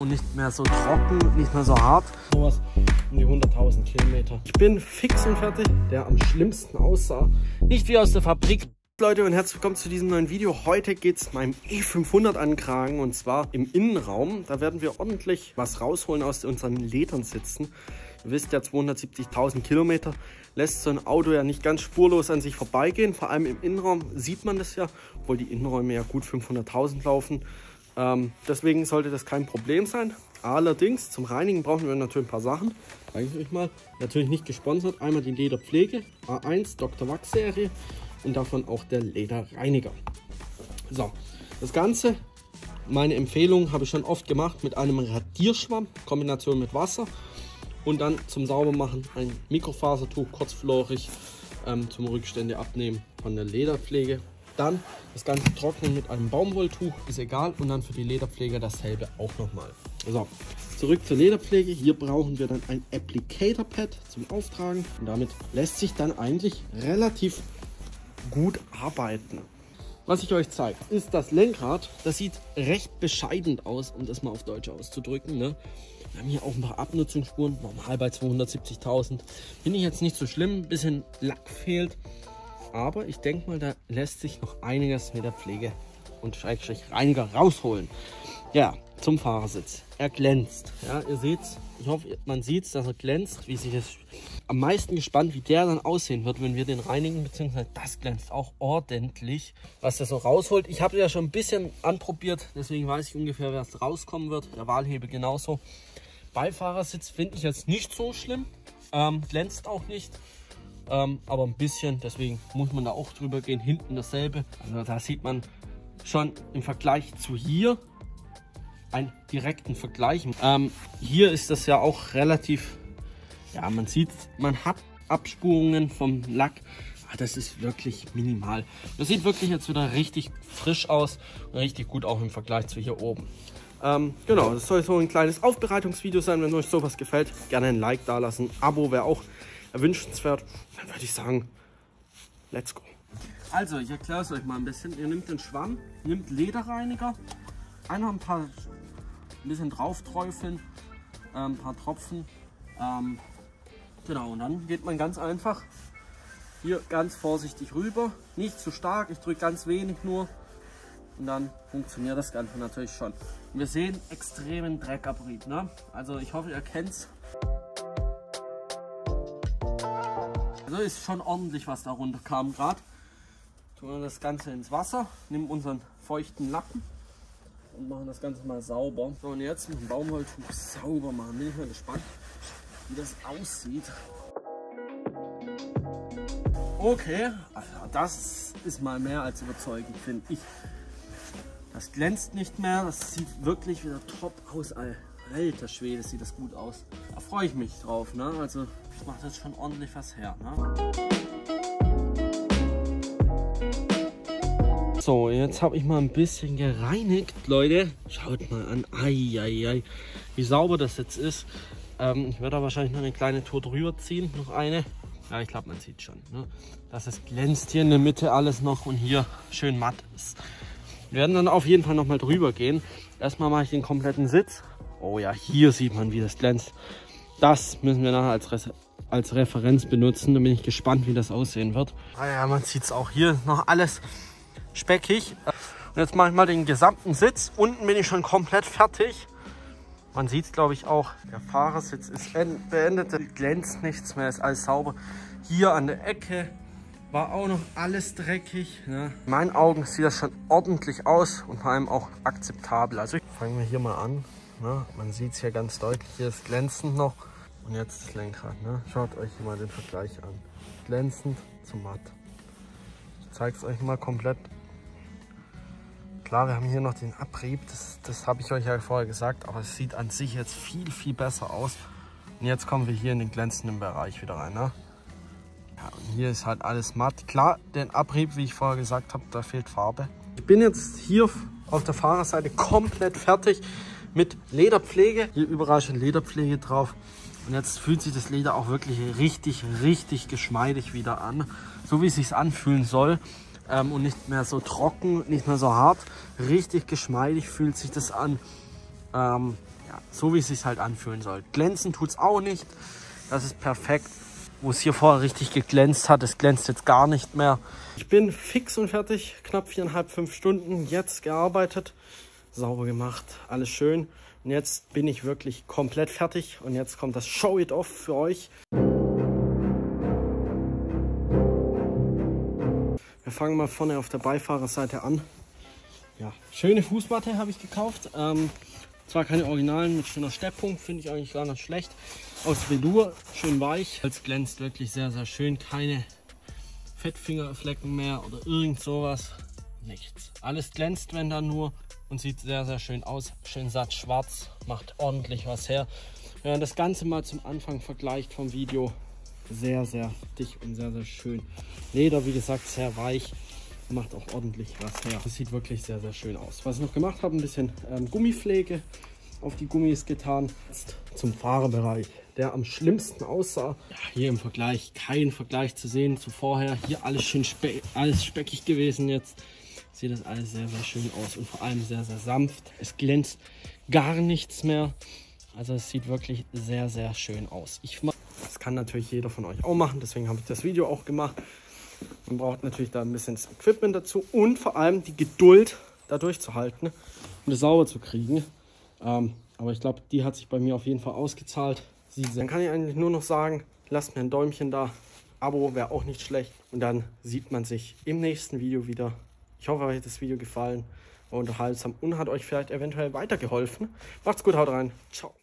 und nicht mehr so trocken, nicht mehr so hart. Sowas um die 100.000 Kilometer. Ich bin fix und fertig, der am schlimmsten aussah. Nicht wie aus der Fabrik. Leute und herzlich willkommen zu diesem neuen Video. Heute geht es meinem E500 ankragen und zwar im Innenraum. Da werden wir ordentlich was rausholen aus unseren Ledern sitzen. Ihr wisst ja, 270.000 Kilometer lässt so ein Auto ja nicht ganz spurlos an sich vorbeigehen. Vor allem im Innenraum sieht man das ja, obwohl die Innenräume ja gut 500.000 laufen. Ähm, deswegen sollte das kein Problem sein. Allerdings zum Reinigen brauchen wir natürlich ein paar Sachen. Zeige ich euch mal. Natürlich nicht gesponsert. Einmal die Lederpflege A1 Dr. Wax Serie und davon auch der Lederreiniger. So, das Ganze, meine Empfehlung, habe ich schon oft gemacht mit einem Radierschwamm, Kombination mit Wasser und dann zum Saubermachen ein Mikrofasertuch, kurzflorig ähm, zum Rückstände abnehmen von der Lederpflege. Dann das Ganze trocknen mit einem Baumwolltuch, ist egal. Und dann für die Lederpflege dasselbe auch nochmal. So, zurück zur Lederpflege. Hier brauchen wir dann ein Applicator Pad zum Auftragen. Und damit lässt sich dann eigentlich relativ gut arbeiten. Was ich euch zeige, ist das Lenkrad. Das sieht recht bescheiden aus, um das mal auf Deutsch auszudrücken. Ne? Wir haben hier auch ein paar Abnutzungsspuren, normal bei 270.000. Finde ich jetzt nicht so schlimm, ein bisschen Lack fehlt. Aber ich denke mal, da lässt sich noch einiges mit der Pflege und Schrägstrich Reiniger rausholen. Ja, zum Fahrersitz. Er glänzt. Ja, ihr seht Ich hoffe, man sieht es, dass er glänzt. Wie sich das am meisten gespannt, wie der dann aussehen wird, wenn wir den reinigen, beziehungsweise das glänzt auch ordentlich, was er so rausholt. Ich habe ja schon ein bisschen anprobiert, deswegen weiß ich ungefähr, was rauskommen wird. Der Wahlhebel genauso. Beifahrersitz finde ich jetzt nicht so schlimm, ähm, glänzt auch nicht. Ähm, aber ein bisschen, deswegen muss man da auch drüber gehen. Hinten dasselbe. Also da sieht man schon im Vergleich zu hier einen direkten Vergleich. Ähm, hier ist das ja auch relativ, ja man sieht, man hat Abspurungen vom Lack. Ah, das ist wirklich minimal. Das sieht wirklich jetzt wieder richtig frisch aus und richtig gut auch im Vergleich zu hier oben. Ähm, genau, das soll so ein kleines Aufbereitungsvideo sein. Wenn euch sowas gefällt, gerne ein Like da lassen. Abo wäre auch erwünschenswert. Dann würde ich sagen, let's go. Also, ich erkläre es euch mal ein bisschen. Ihr nehmt den Schwamm, nehmt Lederreiniger, einfach ein paar, ein bisschen drauf träufeln, äh, ein paar Tropfen. Ähm, genau, und dann geht man ganz einfach hier ganz vorsichtig rüber. Nicht zu stark, ich drücke ganz wenig nur. Und dann funktioniert das Ganze natürlich schon. Und wir sehen extremen Dreckabrieb. Ne? Also ich hoffe, ihr kennt es. Also ist schon ordentlich, was da runter kam gerade. Tun wir das Ganze ins Wasser, nehmen unseren feuchten Lappen und machen das Ganze mal sauber. So, und jetzt mit dem Baumwolltuch sauber machen. Bin ich mal gespannt, wie das aussieht. Okay, also das ist mal mehr als überzeugend, finde ich. Das glänzt nicht mehr, das sieht wirklich wieder top aus. Alter Schwede, sieht das gut aus. Da freue ich mich drauf. Ne? Also das macht jetzt schon ordentlich was her. Ne? So, jetzt habe ich mal ein bisschen gereinigt, Leute. Schaut mal an. Ai, ai, ai. Wie sauber das jetzt ist. Ähm, ich werde da wahrscheinlich noch eine kleine Tour drüber ziehen. Noch eine. Ja, ich glaube, man sieht schon. Ne? Dass es glänzt hier in der Mitte alles noch und hier schön matt ist. Wir werden dann auf jeden Fall noch mal drüber gehen. Erstmal mache ich den kompletten Sitz. Oh ja, hier sieht man, wie das glänzt. Das müssen wir nachher als, Re als Referenz benutzen. Da bin ich gespannt, wie das aussehen wird. Ah ja, man sieht es auch hier noch alles speckig. Und jetzt mache ich mal den gesamten Sitz. Unten bin ich schon komplett fertig. Man sieht es, glaube ich, auch. Der Fahrersitz ist beendet. Glänzt nichts mehr, ist alles sauber. Hier an der Ecke war auch noch alles dreckig. Ne? In meinen Augen sieht das schon ordentlich aus und vor allem auch akzeptabel. Also fangen wir hier mal an. Ne? Man sieht es hier ganz deutlich, hier ist glänzend noch. Und jetzt das Lenkrad. Ne? Schaut euch mal den Vergleich an. Glänzend zu matt. Ich zeige es euch mal komplett. Klar, wir haben hier noch den Abrieb, das, das habe ich euch ja vorher gesagt, aber es sieht an sich jetzt viel, viel besser aus. Und jetzt kommen wir hier in den glänzenden Bereich wieder rein. Ne? Ja, und hier ist halt alles matt. Klar, den Abrieb, wie ich vorher gesagt habe, da fehlt Farbe. Ich bin jetzt hier auf der Fahrerseite komplett fertig mit Lederpflege. Hier überall schon Lederpflege drauf. Und jetzt fühlt sich das Leder auch wirklich richtig, richtig geschmeidig wieder an. So wie es sich anfühlen soll. Ähm, und nicht mehr so trocken, nicht mehr so hart. Richtig geschmeidig fühlt sich das an. Ähm, Ja, so wie es sich halt anfühlen soll. Glänzen tut es auch nicht. Das ist perfekt. Wo es hier vorher richtig geglänzt hat, es glänzt jetzt gar nicht mehr. Ich bin fix und fertig. Knapp viereinhalb, fünf Stunden jetzt gearbeitet. Sauber gemacht, alles schön. Und jetzt bin ich wirklich komplett fertig. Und jetzt kommt das Show It Off für euch. Wir fangen mal vorne auf der Beifahrerseite an. Ja, schöne Fußmatte habe ich gekauft. Ähm, zwar keine Originalen mit schöner Steppung, finde ich eigentlich gar nicht schlecht. Aus Velour, schön weich. Es glänzt wirklich sehr, sehr schön. Keine Fettfingerflecken mehr oder irgend sowas. Nichts. Alles glänzt, wenn dann nur und sieht sehr, sehr schön aus. Schön satt schwarz, macht ordentlich was her. Wenn man das Ganze mal zum Anfang vergleicht vom Video, sehr, sehr dicht und sehr, sehr schön. Leder, wie gesagt, sehr weich. Macht auch ordentlich was her. Das sieht wirklich sehr, sehr schön aus. Was ich noch gemacht habe, ein bisschen ähm, Gummipflege auf die Gummis getan. Jetzt zum Fahrerbereich, der am schlimmsten aussah. Ja, hier im Vergleich, kein Vergleich zu sehen zu vorher. Hier alles schön spe alles speckig gewesen jetzt. Sieht das alles sehr, sehr schön aus und vor allem sehr, sehr sanft. Es glänzt gar nichts mehr. Also es sieht wirklich sehr, sehr schön aus. Ich das kann natürlich jeder von euch auch machen, deswegen habe ich das Video auch gemacht. Man braucht natürlich da ein bisschen das Equipment dazu und vor allem die Geduld, da durchzuhalten und es sauber zu kriegen. Ähm, aber ich glaube, die hat sich bei mir auf jeden Fall ausgezahlt. Dann kann ich eigentlich nur noch sagen, lasst mir ein Däumchen da. Abo wäre auch nicht schlecht. Und dann sieht man sich im nächsten Video wieder. Ich hoffe, euch hat das Video gefallen, war unterhaltsam und hat euch vielleicht eventuell weitergeholfen. Macht's gut, haut rein. Ciao.